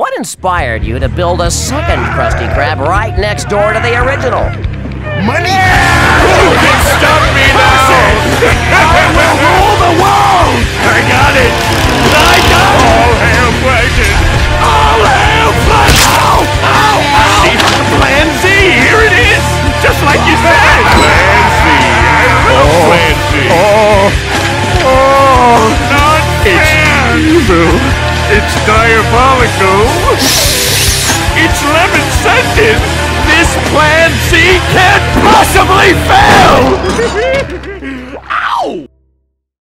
What inspired you to build a second Krusty Krab right next door to the original? Money! Who can stop me now? I will rule the world! I got it! I got it! All hail Plankton! All hail Plankton! Ow! Ow! Ow! See? Plan Z! Here it is! Just like you said! Plan Z! I love Plan Z! Oh! Oh! oh, oh. Not fair! Evil! It's diabolical! nearly fell! Ow!